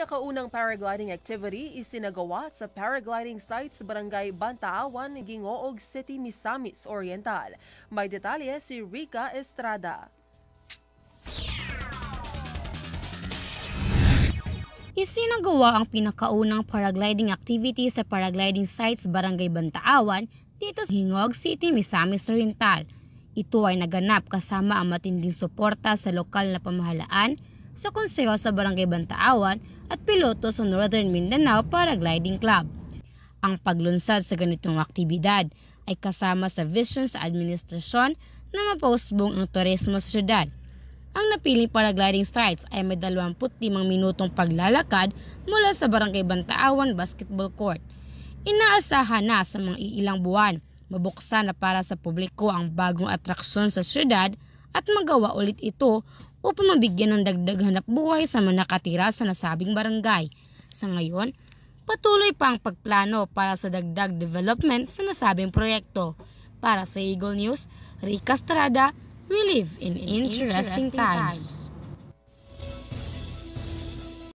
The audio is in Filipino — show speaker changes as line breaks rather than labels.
Nakaunang paragliding activity isinagawa sa paragliding site sa Barangay Bantaawan, Gingoog City, Misamis Oriental. May detalye si Rica Estrada.
Isinagawa ang pinakaunang paragliding activity sa paragliding sites Barangay Bantaawan dito sa Hingog City, Misamis Oriental. Ito ay naganap kasama ang matinding suporta sa lokal na pamahalaan, sa konseho sa Barangay Bantaawan at piloto sa Northern Mindanao Paragliding Club. Ang paglunsad sa ganitong aktibidad ay kasama sa vision sa administrasyon na mapausbong ang turismo sa syudad. Ang napiling paragliding sites ay may 25 minutong paglalakad mula sa Barangay Bantaawan Basketball Court. Inaasahan na sa mga ilang buwan, mabuksan na para sa publiko ang bagong atraksyon sa syudad at magawa ulit ito upang mabigyan ng dagdag hanap buhay sa mga nakatira sa nasabing barangay. Sa ngayon, patuloy pa ang pagplano para sa dagdag development sa nasabing proyekto. Para sa Eagle News, Rica Estrada, We live in interesting times.